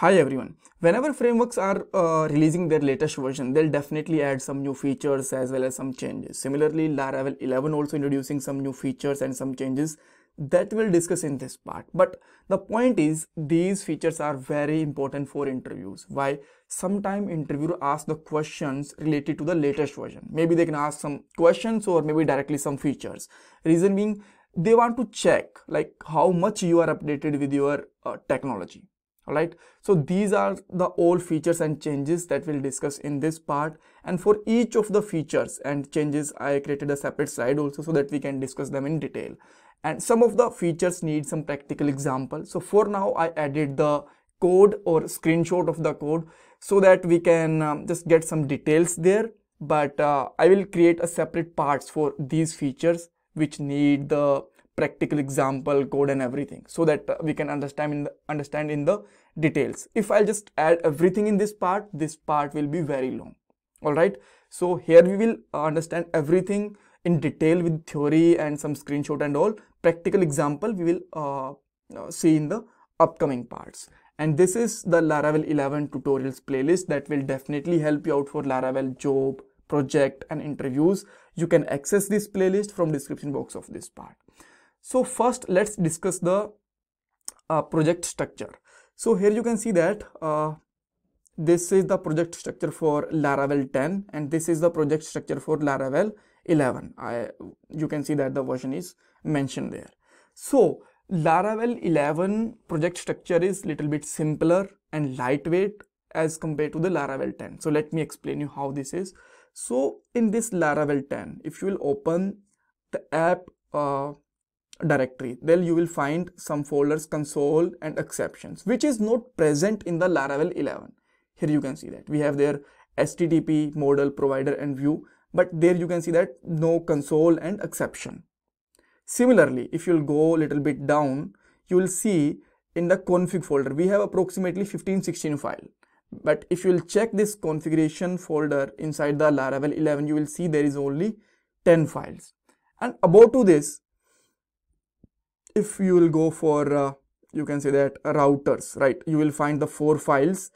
Hi everyone. Whenever frameworks are uh, releasing their latest version, they'll definitely add some new features as well as some changes. Similarly, Laravel 11 also introducing some new features and some changes that we'll discuss in this part. But the point is, these features are very important for interviews. Why? Sometime interviewer asks the questions related to the latest version. Maybe they can ask some questions or maybe directly some features. Reason being, they want to check like how much you are updated with your uh, technology Alright, so these are the all features and changes that we'll discuss in this part. And for each of the features and changes I created a separate slide also so that we can discuss them in detail. And some of the features need some practical example. So for now I added the code or screenshot of the code so that we can um, just get some details there. But uh, I will create a separate parts for these features which need the practical example code and everything so that uh, we can understand in the, understand in the details. If i'll just add everything in this part this part will be very long. All right? So here we will understand everything in detail with theory and some screenshot and all. Practical example we will uh, uh, see in the upcoming parts. And this is the laravel 11 tutorials playlist that will definitely help you out for laravel job project and interviews. You can access this playlist from description box of this part so first let's discuss the uh, project structure. So here you can see that uh, this is the project structure for Laravel 10 and this is the project structure for Laravel 11. I, you can see that the version is mentioned there. So Laravel 11 project structure is little bit simpler and lightweight as compared to the Laravel 10. So let me explain you how this is. So in this Laravel 10, if you will open the app uh, directory. Then you will find some folders console and exceptions which is not present in the laravel 11 here you can see that. We have there http model provider and view but there you can see that no console and exception. Similarly if you'll go a little bit down you will see in the config folder we have approximately 15 16 file. But if you will check this configuration folder inside the laravel 11 you will see there is only 10 files. And about to this if you will go for uh, you can say that routers right? You will find the four files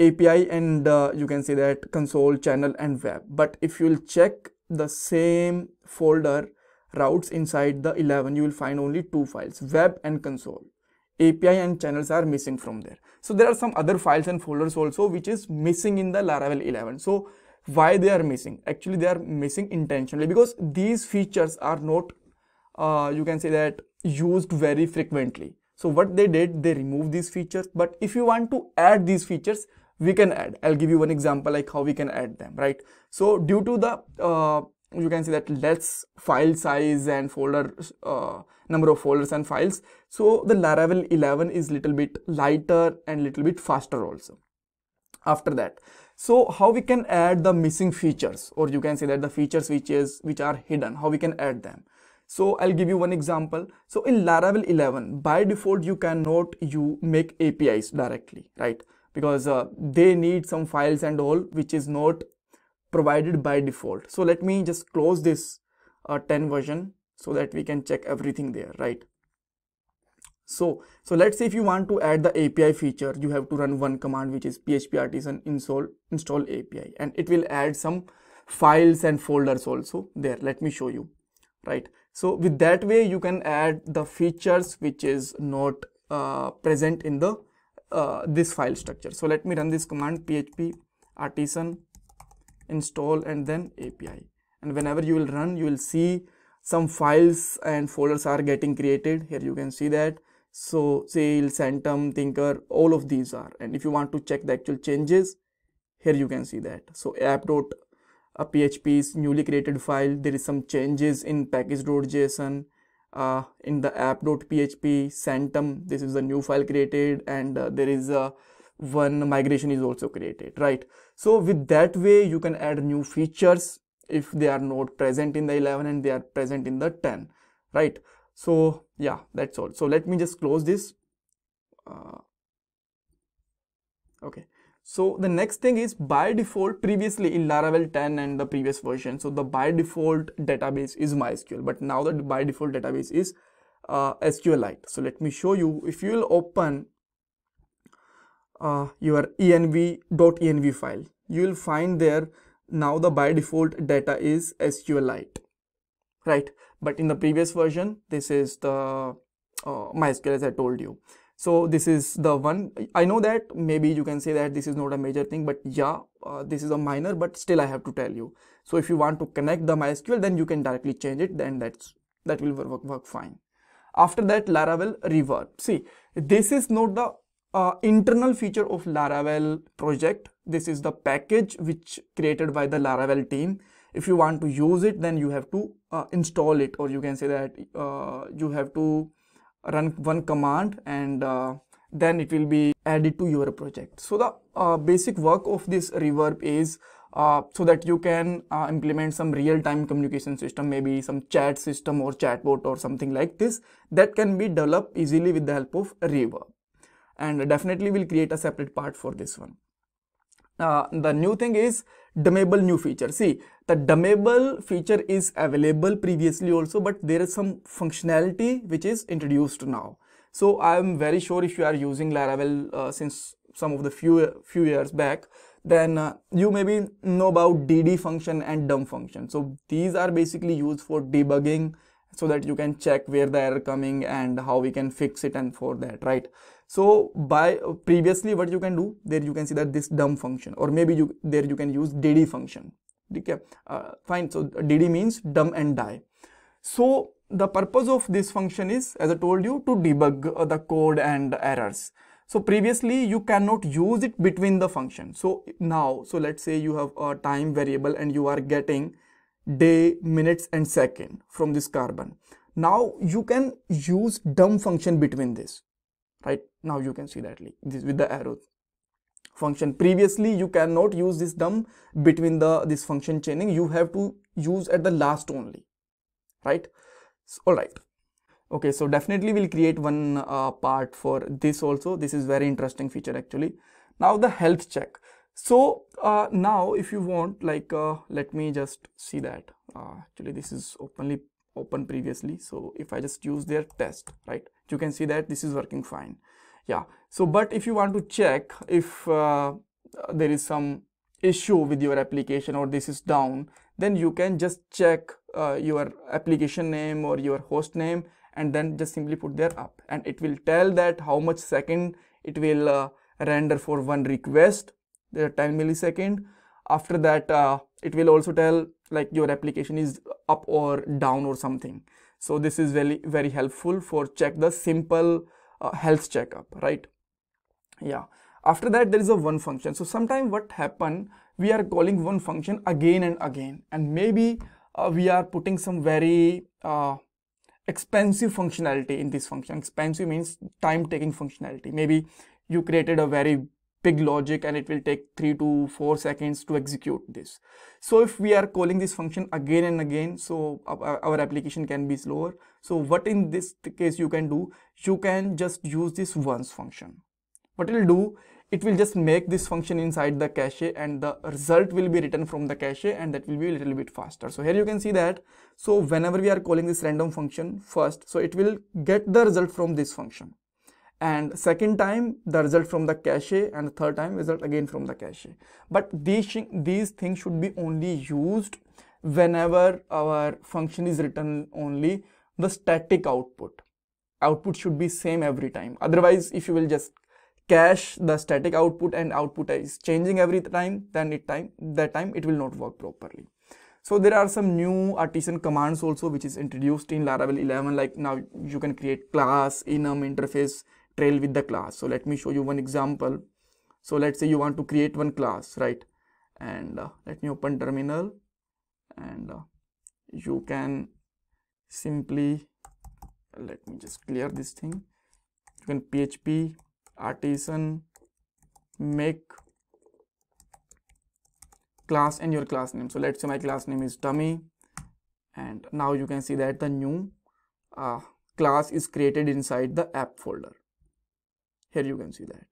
api and uh, you can say that console channel and web. But if you will check the same folder routes inside the 11 you will find only two files web and console. Api and channels are missing from there. So there are some other files and folders also which is missing in the laravel 11 so why they are missing? Actually they are missing intentionally because these features are not uh, you can say that used very frequently. So what they did they removed these features but if you want to add these features we can add. I'll give you one example like how we can add them right? So due to the uh, you can see that less file size and folder uh, number of folders and files so the laravel 11 is little bit lighter and little bit faster also. After that so how we can add the missing features or you can say that the features which is which are hidden how we can add them so I'll give you one example. So in Laravel 11, by default, you cannot you make APIs directly, right? Because uh, they need some files and all, which is not provided by default. So let me just close this uh, 10 version so that we can check everything there, right? So, so let's say if you want to add the API feature, you have to run one command, which is php artisan install install API, and it will add some files and folders also there. Let me show you, right? So with that way you can add the features which is not uh, present in the uh, this file structure. So let me run this command php artisan install and then API. And whenever you will run you will see some files and folders are getting created. Here you can see that. So sail Sanctum tinker all of these are. And if you want to check the actual changes here you can see that. So app dot a php's newly created file. There is some changes in package.json uh, in the app.php Sanctum this is a new file created and uh, there is a one migration is also created right? So with that way you can add new features if they are not present in the 11 and they are present in the 10 right? So yeah that's all. So let me just close this. Uh, okay so the next thing is by default previously in Laravel 10 and the previous version. So the by default database is MySQL, but now the by default database is uh, SQLite. So let me show you if you will open uh, your env.env file you will find there now the by default data is SQLite right but in the previous version this is the uh, MySQL as I told you so this is the one I know that maybe you can say that this is not a major thing but yeah uh, this is a minor but still I have to tell you so if you want to connect the MySQL then you can directly change it then that's that will work, work fine after that Laravel reverb see this is not the uh, internal feature of Laravel project. This is the package which created by the Laravel team. If you want to use it, then you have to uh, install it, or you can say that uh, you have to run one command and uh, then it will be added to your project. So the uh, basic work of this reverb is uh, so that you can uh, implement some real-time communication system maybe some chat system or chatbot or something like this that can be developed easily with the help of reverb and definitely we'll create a separate part for this one. Uh, the new thing is Dumpable new feature. See, the Dumpable feature is available previously also, but there is some functionality which is introduced now. So I am very sure if you are using Laravel uh, since some of the few few years back, then uh, you maybe know about DD function and dump function. So these are basically used for debugging so that you can check where the error coming and how we can fix it and for that, right? so by previously what you can do there you can see that this dump function or maybe you there you can use dd function okay? Uh, fine so dd means dump and die. So the purpose of this function is as i told you to debug uh, the code and errors. So previously you cannot use it between the function. So now so let's say you have a time variable and you are getting day minutes and second from this carbon. Now you can use dump function between this right? Now you can see that this with the arrow function. Previously you cannot use this dump between the this function chaining. You have to use at the last only right? So, all right. Okay so definitely we'll create one uh, part for this also. This is very interesting feature actually. Now the health check so uh, now if you want like uh, let me just see that. Uh, actually this is openly open previously. So if i just use their test right you can see that this is working fine. Yeah. So but if you want to check if uh, there is some issue with your application or this is down then you can just check uh, your application name or your host name and then just simply put there up. And it will tell that how much second it will uh, render for one request there are 10 millisecond. After that uh, it will also tell like your application is up or down or something. So this is very very helpful for check the simple uh, health checkup right? Yeah. After that there is a one function. So sometime what happen we are calling one function again and again. And maybe uh, we are putting some very uh, expensive functionality in this function. Expensive means time taking functionality. Maybe you created a very big logic and it will take 3 to 4 seconds to execute this. So if we are calling this function again and again, so our application can be slower. So what in this case you can do, you can just use this once function. What it will do, it will just make this function inside the cache and the result will be written from the cache and that will be a little bit faster. So here you can see that. So whenever we are calling this random function first, so it will get the result from this function and second time the result from the cache and the third time result again from the cache but these these things should be only used whenever our function is written only the static output. Output should be same every time. Otherwise if you will just cache the static output and output is changing every time then it time that time it will not work properly. So there are some new artisan commands also which is introduced in laravel 11 like now you can create class enum interface trait with the class. So let me show you one example. So let's say you want to create one class right? And uh, let me open terminal. And uh, you can simply let me just clear this thing. You can php artisan make class and your class name. So let's say my class name is dummy and now you can see that the new uh, class is created inside the app folder here you can see that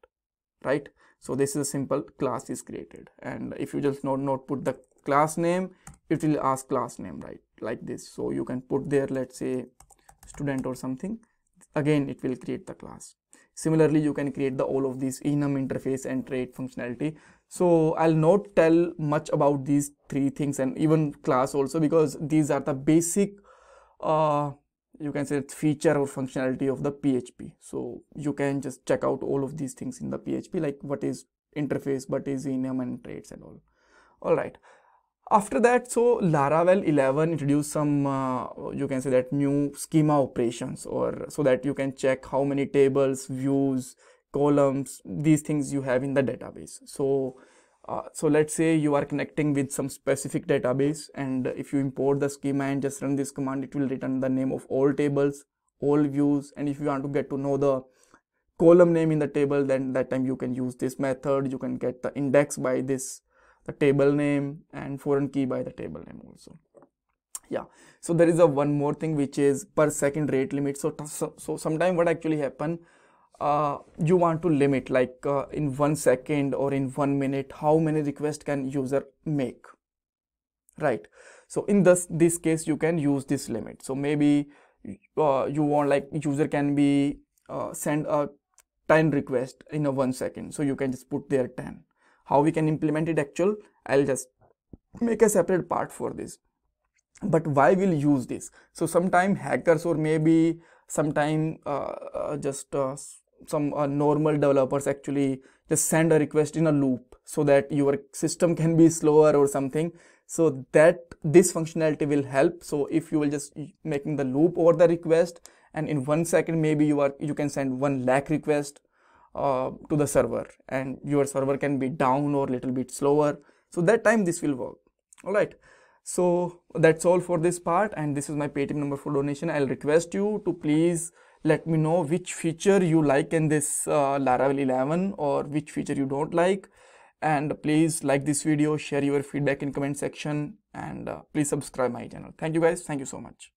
right? So this is a simple class is created. And if you just not not put the class name it will ask class name right? Like this. So you can put there let's say student or something. Again it will create the class. Similarly you can create the all of these enum interface and trait functionality. So i'll not tell much about these three things and even class also because these are the basic uh, you can say feature or functionality of the php so you can just check out all of these things in the php like what is interface what is enum and traits and all. All right. After that so laravel 11 introduced some uh, you can say that new schema operations or so that you can check how many tables views columns these things you have in the database. So uh, so let's say you are connecting with some specific database and if you import the schema and just run this command it will return the name of all tables all views. And if you want to get to know the column name in the table then that time you can use this method. You can get the index by this the table name and foreign key by the table name also. Yeah. So there is a one more thing which is per second rate limit. So so, so sometime what actually happen uh, you want to limit like uh, in one second or in one minute how many requests can user make right? So in this this case you can use this limit. So maybe uh, you want like user can be uh, send a 10 request in a one second. So you can just put there 10 how we can implement it actual i'll just make a separate part for this. But why we'll use this? So sometime hackers or maybe sometime uh, uh, just some uh, normal developers actually just send a request in a loop so that your system can be slower or something. So that this functionality will help. So if you will just making the loop over the request and in one second maybe you are you can send one lakh request uh, to the server and your server can be down or little bit slower. So that time this will work. All right. So that's all for this part and this is my paytm number for donation. I'll request you to please let me know which feature you like in this uh, Laravel 11 or which feature you don't like. And please like this video share your feedback in comment section. And uh, please subscribe my channel. Thank you guys. Thank you so much